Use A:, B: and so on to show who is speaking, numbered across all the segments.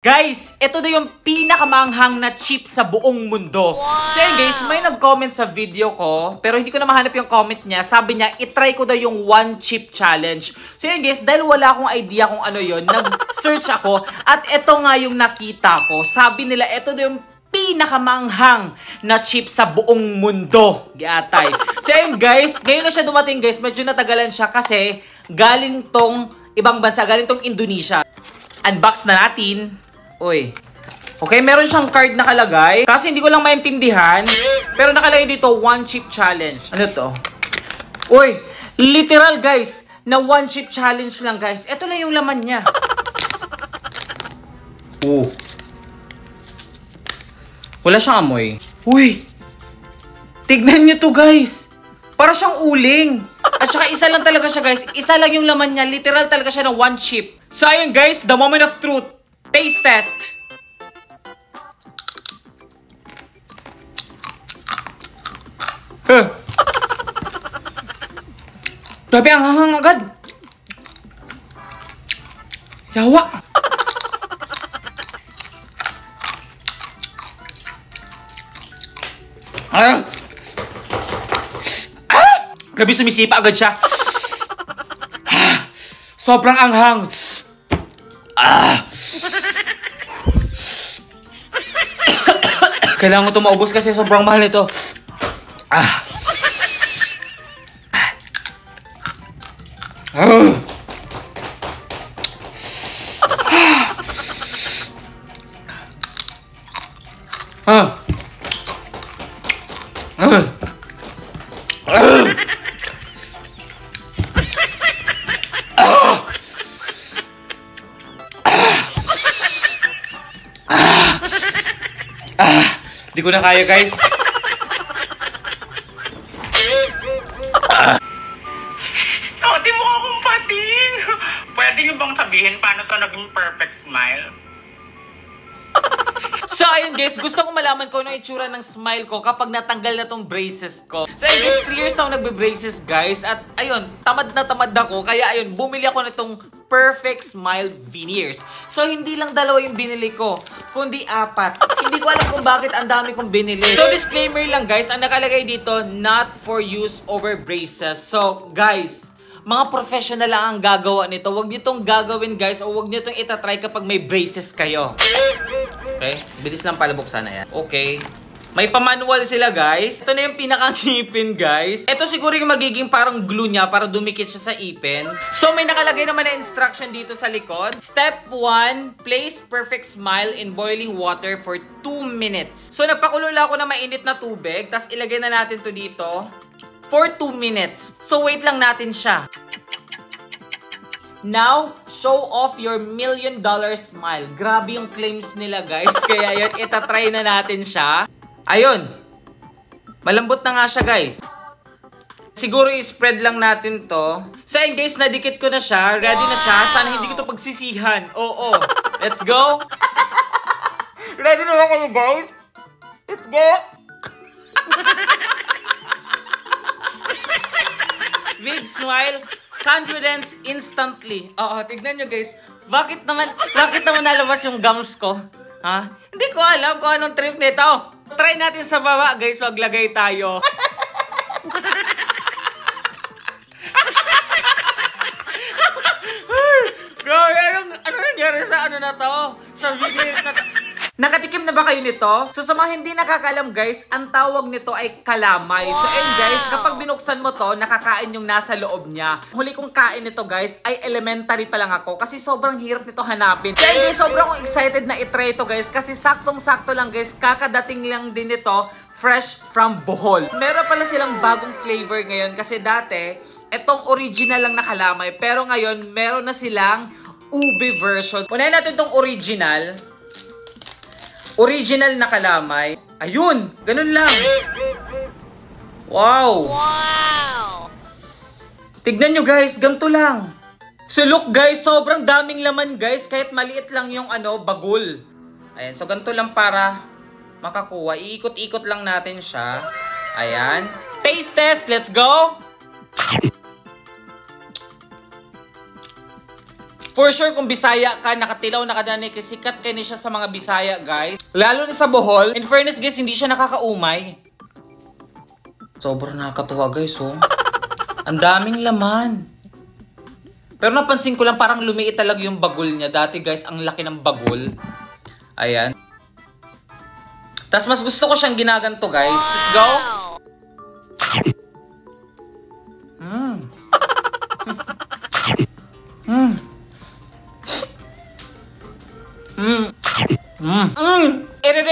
A: Guys, ito na yung pinakamanghang na chip sa buong mundo. So yun guys, may nag-comment sa video ko, pero hindi ko na mahanap yung comment niya. Sabi niya, itry ko daw yung one chip challenge. So yun guys, dahil wala akong idea kung ano yon nag-search ako, at ito nga yung nakita ko. Sabi nila, ito na yung pinakamanghang na chip sa buong mundo. Giatay. So yun guys, ngayon na siya dumating guys, medyo natagalan siya kasi galing tong ibang bansa, galing tong Indonesia. Unbox na natin. Uy. Okay, meron siyang card nakalagay. Kasi hindi ko lang maintindihan. Pero nakalagay dito, one chip challenge. Ano to? Uy, literal guys, na one chip challenge lang guys. Ito lang yung laman niya. Oh. Wala siyang amoy. Uy! Tignan niyo to guys! Para siyang uling. At saka isa lang talaga siya guys. Isa lang yung laman niya. Literal talaga siya ng one chip. So ayun guys, the moment of truth. Taste test. Huh. Grabe, ang hanghang agad. Yawa. Ah. Ah! Grabe, sumisipa agad siya. Ah! Sobrang anghang. Ah! Kailangan ko ito maubos kasi sobrang mahal nito. Ah. Ah. Ah. Ah. Ah. Hindi ko na kaya, guys. Guys, gusto ko malaman ko ano itsura ng smile ko kapag natanggal na tong braces ko. So, ayun guys, 3 years na ako nagbe-braces guys. At ayun, tamad na tamad ako. Kaya ayun, bumili ako nitong Perfect Smile Veneers. So, hindi lang dalawa yung binili ko, kundi apat. Hindi ko alam kung bakit ang dami kong binili. So, disclaimer lang guys, ang nakalagay dito, not for use over braces. So, guys, mga professional lang ang gagawa nito. Huwag niyo tong gagawin guys o huwag niyo tong itatry kapag may braces kayo. Okay? Bilis lang pala buksan na yan. Okay. May pamanual sila guys. Ito na yung pinakang ipin guys. Ito siguro yung magiging parang glue niya para dumikit siya sa ipin. So may nakalagay naman na instruction dito sa likod. Step 1, place perfect smile in boiling water for 2 minutes. So nagpakulo lang ako na mainit na tubig. Tapos ilagay na natin to dito for 2 minutes. So wait lang natin siya. Now, show off your million dollar smile. Grabe yung claims nila guys. Kaya yun, itatry na natin siya. Ayun. Malambot na nga siya guys. Siguro i-spread lang natin to. So ayun guys, nadikit ko na siya. Ready na siya. Sana hindi ko to pagsisihan. Oo. Let's go. Ready na ba kayo guys? Let's go. Big smile, confidence instantly. Oo, tignan nyo guys. Bakit naman, bakit naman nalabas yung gums ko? Ha? Hindi ko alam kung anong trip nito. Try natin sa baba guys, maglagay tayo. Grabe, anong, ano nangyari sa ano na to? Sa video na to? Nakatikim na ba kayo nito? So sa mga hindi nakakalam guys, ang tawag nito ay kalamay. So ayun guys, kapag binuksan mo to, nakakain yung nasa loob niya. Huli kong kain nito guys, ay elementary pa lang ako kasi sobrang hirap nito hanapin. So ayun guys, sobrang excited na itry ito guys kasi saktong-sakto lang guys, kakadating lang din nito fresh from Bohol. Meron pala silang bagong flavor ngayon kasi dati, etong original lang na kalamay. Pero ngayon, meron na silang ube version. Unahin natin tong original. Original na kalamay. Ayun! Ganun lang. Wow!
B: Wow!
A: Tignan nyo guys, ganito lang. So look guys, sobrang daming laman guys, kahit maliit lang yung ano, bagul. Ayan, so ganito lang para makakuha. Iikot-ikot lang natin siya. Ayan. Taste test, let's go! For sure, kung Bisaya ka, nakatilaw na kadani, kasi sikat kay ni siya sa mga Bisaya, guys. Lalo na sa Bohol. In fairness, guys, hindi siya nakakaumay. Sobrang nakakatuwa, guys, oh. Ang daming laman. Pero napansin ko lang, parang lumiit talaga yung bagol niya. Dati, guys, ang laki ng bagol. Ayan. Tapos mas gusto ko siyang ginaganto, guys. Let's go.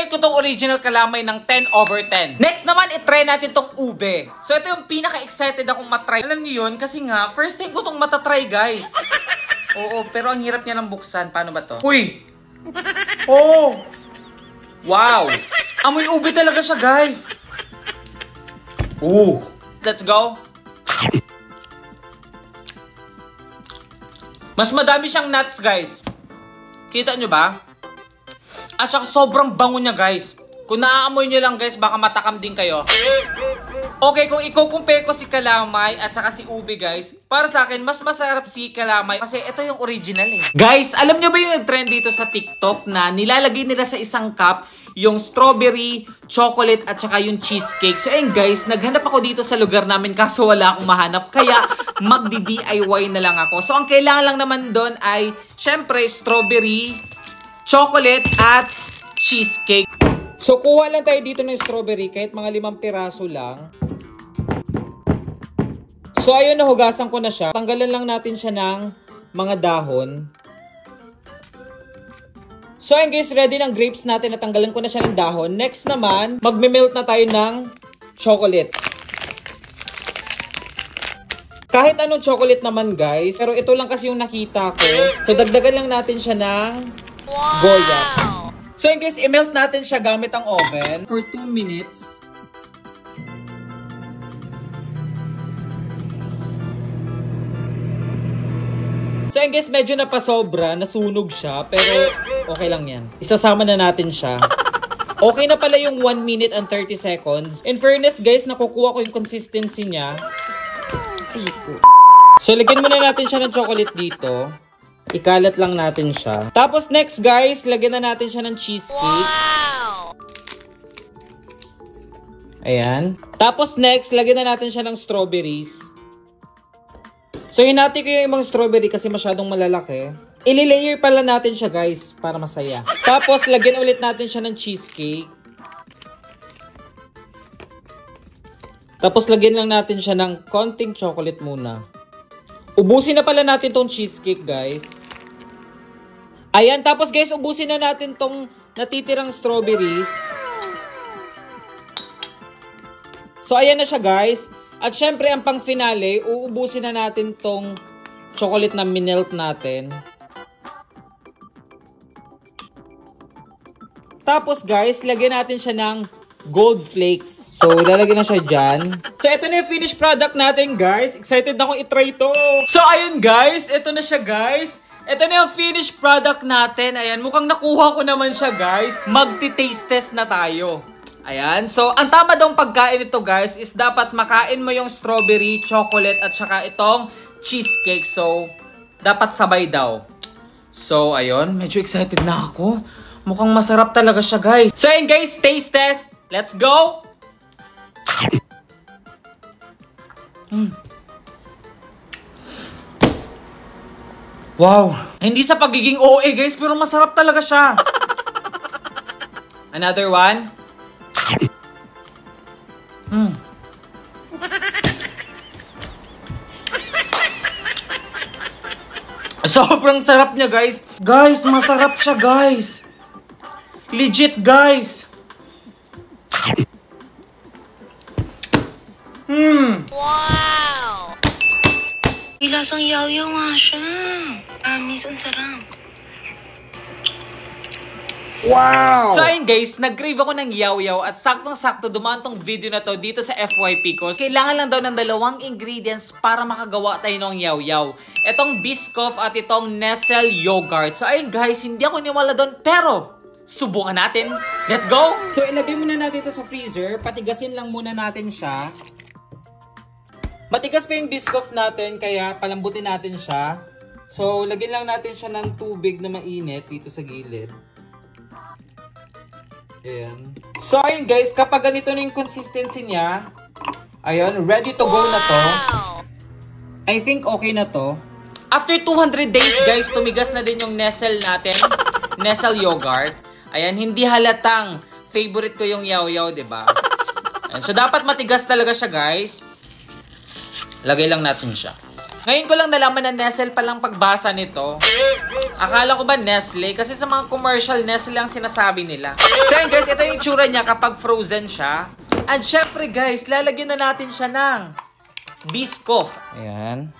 A: I-rate ko tong original kalamay ng 10 over 10. Next naman, i-try natin tong ube. So, ito yung pinaka-excited akong matry. Alam niyo yun? Kasi nga, first time ko tong matatry, guys. Oo, pero ang hirap niya ng buksan. Paano ba to? Uy! Oh! Wow! Amoy ube talaga siya, guys. Ooh. Let's go. Mas madami siyang nuts, guys. Kita nyo ba? At saka sobrang bango niya, guys. Kung naaamoy nyo lang, guys, baka matakam din kayo. Okay, kung i-compare ko si Kalamay at saka si Ube, guys, para sa akin, mas masarap si Kalamay kasi ito yung original eh. Guys, alam nyo ba yung nag-trend dito sa TikTok na nilalagay nila sa isang cup yung strawberry, chocolate, at saka yung cheesecake. So, ayun guys, naghanap ako dito sa lugar namin kaso wala akong mahanap. Kaya, magdi-DIY na lang ako. So, ang kailangan lang naman doon ay, syempre, strawberry, chocolate, at cheesecake. So, kuha lang tayo dito ng strawberry kahit mga limang piraso lang. So, ayun, nahugasan ko na siya. Tanggalan lang natin siya ng mga dahon. So ayun guys, ready ng grapes natin. Natanggalan ko na siya ng dahon. Next naman, magme-melt na tayo ng chocolate. Kahit anong chocolate naman guys, pero ito lang kasi yung nakita ko. So dagdagan lang natin siya ng Goya. So yun guys, i-melt natin siya gamit ang oven for 2 minutes. So guys, medyo napasobra, nasunog siya, pero okay lang yan. Isasama na natin siya. Okay na pala yung 1 minute and 30 seconds. In fairness guys, nakukuha ko yung consistency niya. So lagyan muna natin siya ng chocolate dito. Ikalat lang natin siya. Tapos next guys, lagyan na natin siya ng cheesecake. Ayan. Tapos next, lagyan na natin siya ng strawberries. So, hinati ko yung ibang strawberry kasi masyadong malalaki. Ililayer pala natin siya, guys, para masaya. Tapos, lagyan ulit natin siya ng cheesecake. Tapos, lagyan lang natin siya ng konting chocolate muna. Ubusin na pala natin tong cheesecake, guys. Ayan, tapos guys, ubusin na natin tong natitirang strawberries. So, ayan na siya, guys. At syempre, ang pang finale, uubusin na natin tong chocolate na minelt natin. Tapos guys, lagyan natin siya ng gold flakes. So, ilalagay na siya dyan. So, ito na yung finished product natin, guys. Excited na akong itry ito. So, ayun guys. Ito na siya, guys. Ito na yung finished product natin. Ayan, mukhang nakuha ko naman siya, guys. Magti-taste test na tayo. Ayan. So, ang tama daw pagkain ito guys is dapat makain mo yung strawberry, chocolate at saka itong cheesecake. So, dapat sabay daw. So, ayun. Medyo excited na ako. Mukhang masarap talaga siya guys. So, ayun guys. Taste test. Let's go! Mm. Wow! Hindi sa pagiging OA guys, pero masarap talaga siya. Another one. Hmm. Sobrang sarap niya, guys. Guys, masarap siya, guys. Legit, guys. Hmm.
B: Wow! Ilasang yaw-yaw nga siya. Amis, ang sarap.
A: Wow! So ayun guys, nag-crave ako ng yaw-yaw at saktong-sakto dumaan tong video na to dito sa FYP ko. Kailangan lang daw ng dalawang ingredients para makagawa tayo ng yaw-yaw. Itong Biscoff at itong Nestle Yogurt. So ayun guys, hindi ako niwala doon pero subukan natin. Let's go! So ilagay muna natin ito sa freezer. Patigasin lang muna natin siya. Matigas pa yung Biscoff natin kaya palambutin natin siya. So, lagyan lang natin siya ng tubig na mainit dito sa gilid. Ayan. So, ayun guys, kapag ganito na yung consistency niya, ayun, ready to go na to. I think okay na to. After 200 days, guys, tumigas na din yung Nestle natin. Nestle yogurt. Ayan, hindi halatang favorite ko yung yaw-yaw, 'di ba? So, dapat matigas talaga siya, guys. Lagay lang natin siya. Ngayon ko lang nalaman na Nestle palang pagbasa nito. Akala ko ba Nestle? Kasi sa mga commercial, Nestle ang sinasabi nila. So yun guys, ito yung itsura niya kapag frozen siya. And syempre guys, lalagyan na natin siya ng Biscoff. Ayan.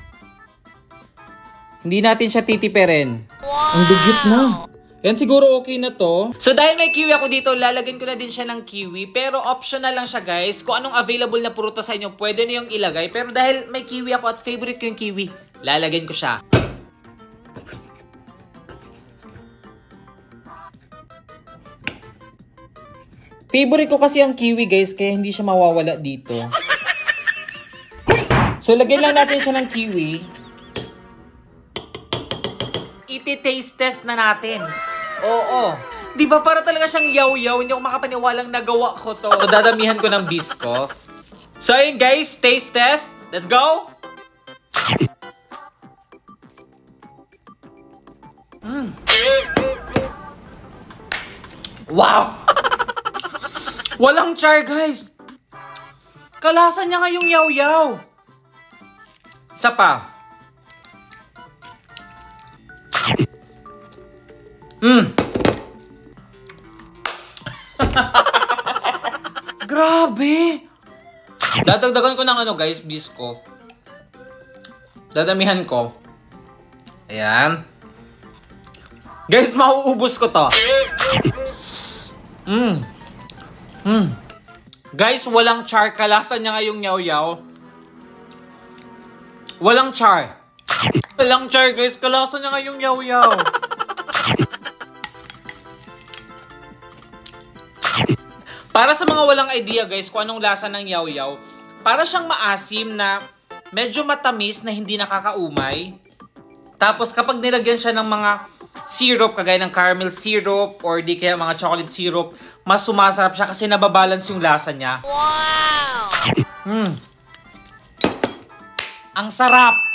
A: Hindi natin siya titiperin. Ang dugit na. Yan siguro okay na to. So dahil may kiwi ako dito, lalagyan ko na din siya ng kiwi. Pero optional lang siya guys. Kung anong available na prutas sa inyo, pwede na yung ilagay. Pero dahil may kiwi ako at favorite ko yung kiwi, lalagyan ko siya. Favorite ko kasi ang kiwi guys, kaya hindi siya mawawala dito. So lagyan lang natin siya ng kiwi. Iti-taste test na natin. Oo. Di ba para talaga siyang yaw-yaw, hindi ako makapaniwalang nagawa ko to. So dadamihan ko ng biscoff. So ayun guys, taste test. Let's go! Mm. Wow! Walang char, guys. Kalasan niya nga yung yaw-yaw. Isa pa. Hmm. Grabe. Dadagdagan ko ng ano, guys, bisco. Dadamihan ko. Ayan. Guys, mauubos ko to. Mmm. Hmm. Guys, walang char. Kalasan niya nga yung yaw-yaw. Walang char. Walang char, guys. Kalasan niya nga yung yaw-yaw. Para sa mga walang idea, guys, kung anong lasa ng yaw-yaw, para siyang maasim na medyo matamis na hindi nakakaumay. Tapos kapag nilagyan siya ng mga syrup, kagaya ng caramel syrup or di kaya mga chocolate syrup, mas sumasarap siya kasi nababalance yung lasa niya.
B: Wow!
A: Hmm. Ang sarap!